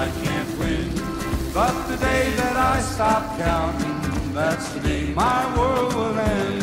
I can't win. But the day that I stop counting, that's the day my world will end.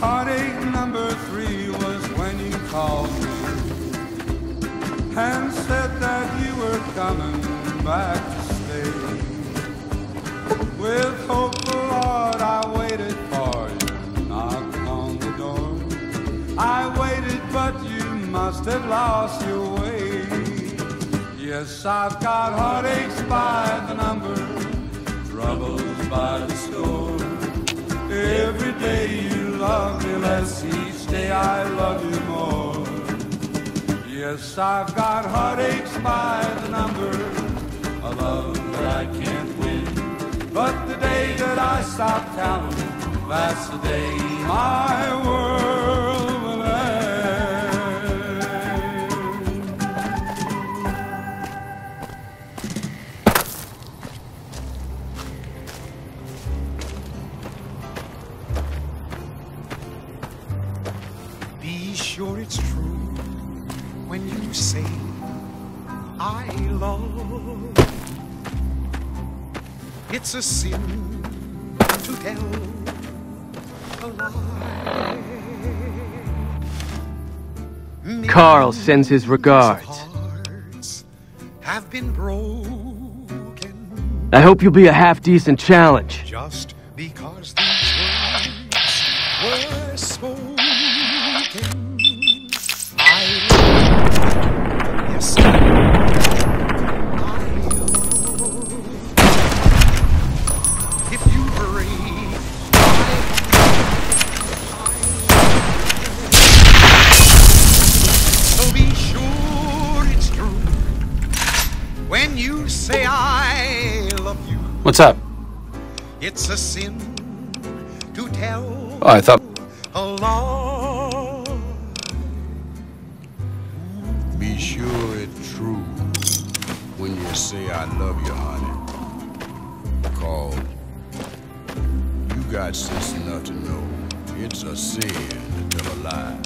Heartache number three was when you called me and said that you were coming back lost your way. Yes, I've got heartaches by the number, troubles by the score. Every day you love me less, each day I love you more. Yes, I've got heartaches by the number, a love that I can't win. But the day that I stop counting, that's the day my world It's a sin to tell a lie. Carl sends his regards. Have been broken I hope you'll be a half-decent challenge. just What's up? It's a sin to tell Oh, I thought. Got sense enough to know it's a sin to tell a lie.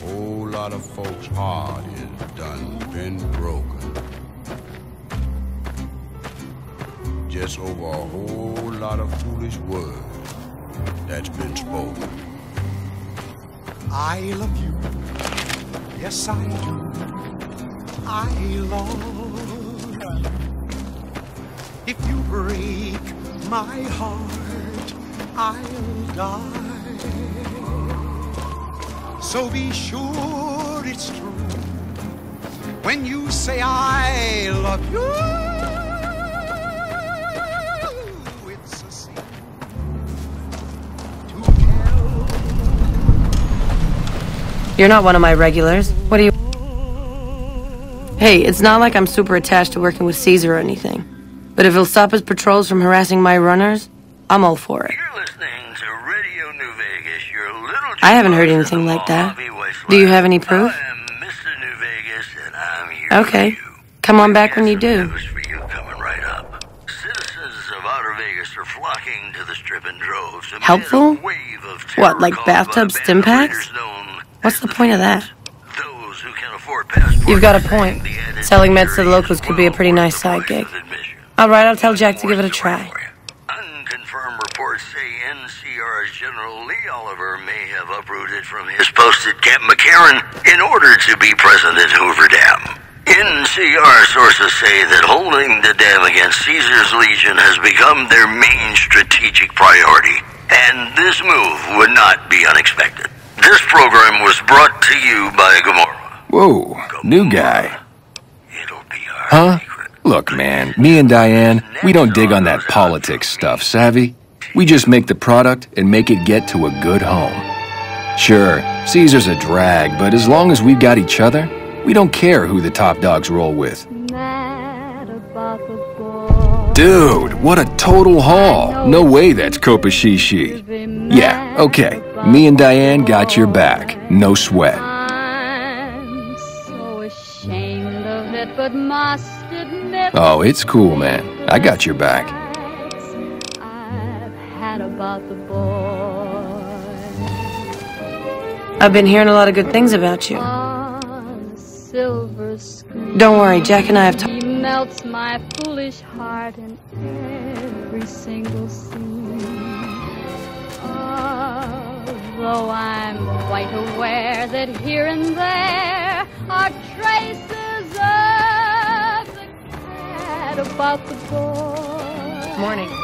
Whole lot of folks' heart is done been broken. Just over a whole lot of foolish words that's been spoken. I love you. Yes, I do. I love you. If you break my heart, I'll die. So be sure it's true when you say I love you. You're not one of my regulars. What do you. Hey, it's not like I'm super attached to working with Caesar or anything. But if he'll stop his patrols from harassing my runners, I'm all for it. You're listening to Radio New Vegas, your little I haven't heard anything like that. Do you have any proof? I am Mr. New Vegas, and I'm here Okay. for you. Come on back when you do. You coming right up. Citizens of Outer Vegas are flocking to the strip in droves. Helpful? What, like bathtub stim packs? What's as the point of that? Those who can afford passports You've got a point. Selling meds to the locals could be a pretty nice side gig. Of admission. All right, I'll tell Jack to give it a try. Unconfirmed reports say NCR's General Lee Oliver may have uprooted from his post at Camp McCarran in order to be present at Hoover Dam. NCR sources say that holding the dam against Caesar's Legion has become their main strategic priority, and this move would not be unexpected. This program was brought to you by Gomorrah. Whoa, new guy. It'll be our Huh? Look, man, me and Diane, we don't dig on that politics stuff, savvy? We just make the product and make it get to a good home. Sure, Caesar's a drag, but as long as we've got each other, we don't care who the top dogs roll with. Dude, what a total haul. No way that's Kopashishi. Yeah, okay. Me and Diane got your back. No sweat. I'm so ashamed of it, but must. Oh, it's cool, man. I got your back. I've had about the boy. I've been hearing a lot of good things about you. Silver screen. Don't worry, Jack and I have talked. He melts my foolish heart in every single scene. Although I'm quite aware that here and there are traces of the cat about the boy. Morning.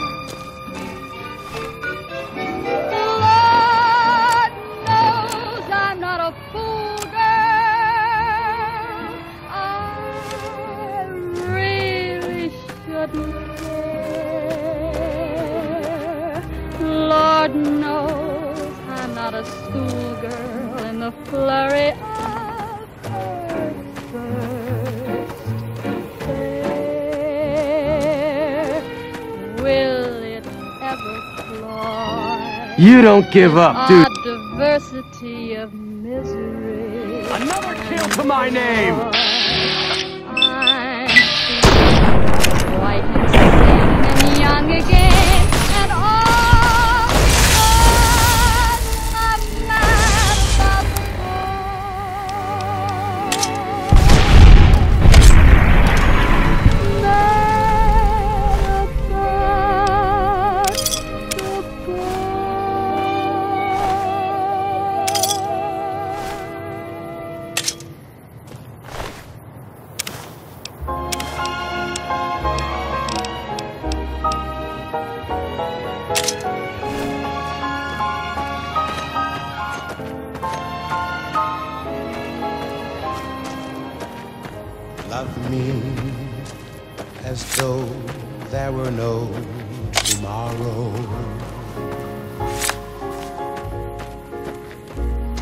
You don't give up, ah, dude. A diversity of misery. Another kill to my name! I'm feeling and young again,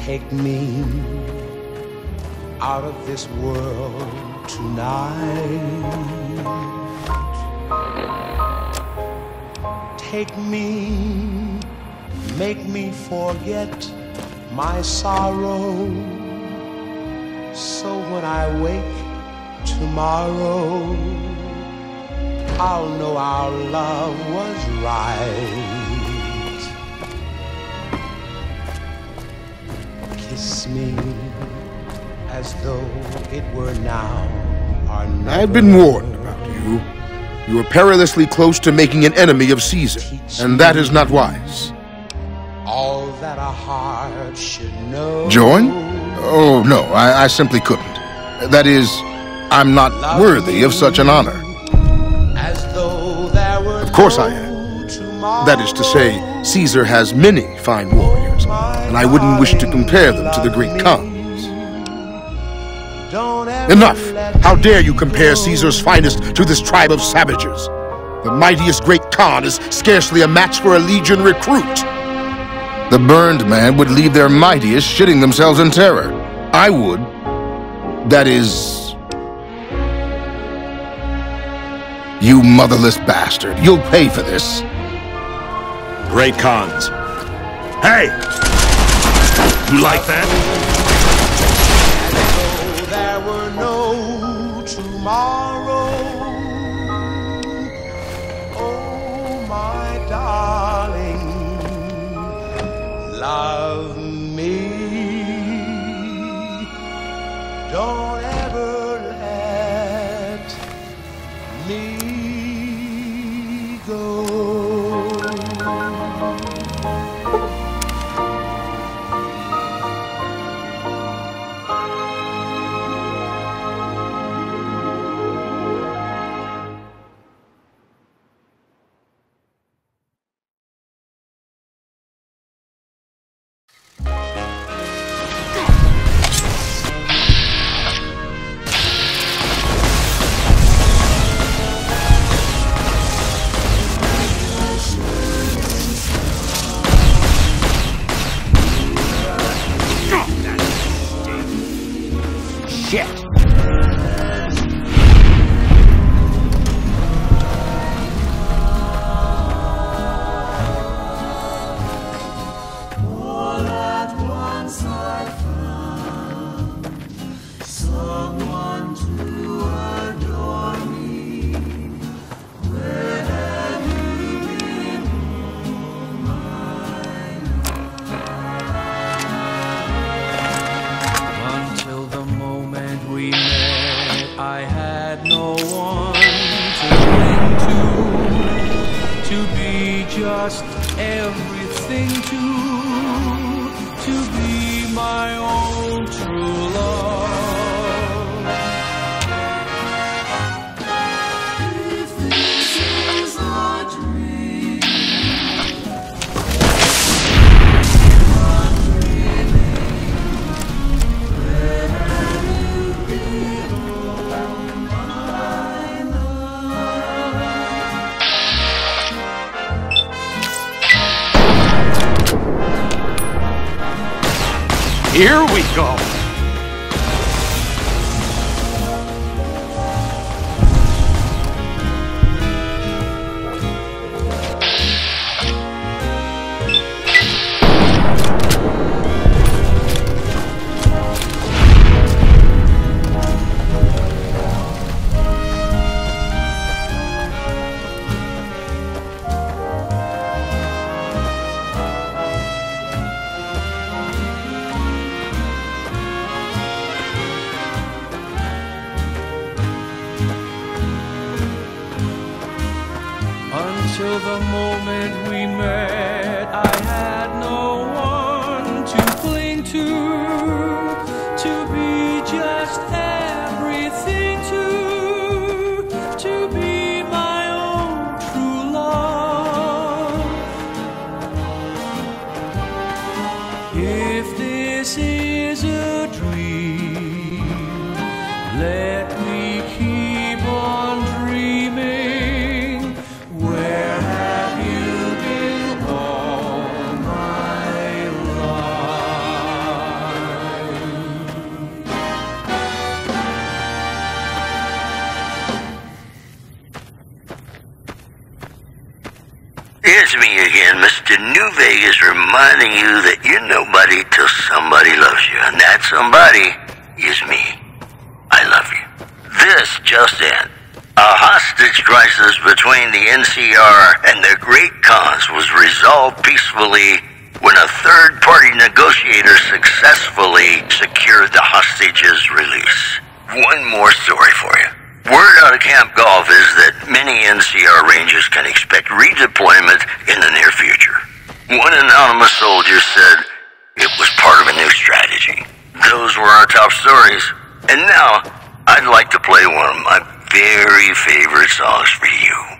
Take me out of this world tonight. Take me, make me forget my sorrow. So when I wake tomorrow, I'll know our love was right. Kiss me as though it were now never. I've been warned about you. You are perilously close to making an enemy of Caesar, and that is not wise. All that a heart should know. Join? Oh, no, I, I simply couldn't. That is, I'm not worthy of such an honor. As though there were Of course I am. That is to say, Caesar has many fine warriors, and I wouldn't wish to compare them to the great Khans. Enough! How dare you compare Caesar's finest to this tribe of savages? The mightiest great Khan is scarcely a match for a legion recruit. The burned man would leave their mightiest shitting themselves in terror. I would. That is. You motherless bastard. You'll pay for this. Great Khans. Hey! You like that? shit. we met, I had no one to cling to, to be just everything to, to be my own. Here we go. Until It's me again, Mr. New Vegas, reminding you that you're nobody till somebody loves you, and that somebody is me. I love you. This just in. A hostage crisis between the NCR and the Great Khans was resolved peacefully when a third party negotiator successfully secured the hostages' release. One more story for you. Word out of Camp Golf is that many NCR Rangers can expect redeployment in the near future. One anonymous soldier said it was part of a new strategy. Those were our top stories. And now, I'd like to play one of my very favorite songs for you.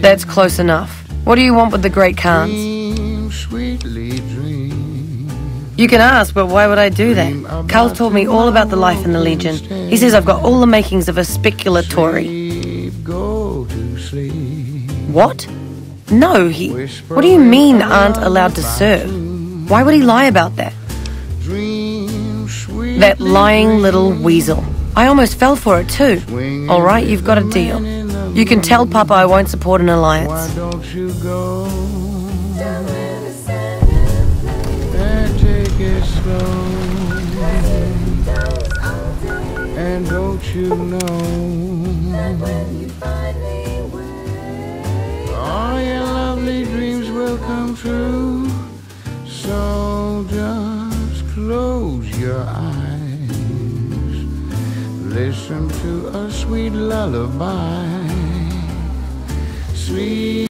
That's close enough. What do you want with the Great Khans? Dream sweetly, dream. You can ask, but why would I do that? Karl told me all about the life in the Legion. He says I've got all the makings of a speculatore. Sleep, go to sleep. What? No, he. What do you mean aren't allowed to serve? Why would he lie about that? Dream. That lying little weasel. I almost fell for it too. All right, you've got a deal. You can tell Papa I won't support an Why alliance. don't you go and take it slow? And don't you know all your lovely dreams will come true? So just close your eyes, listen to a sweet lullaby, sweet.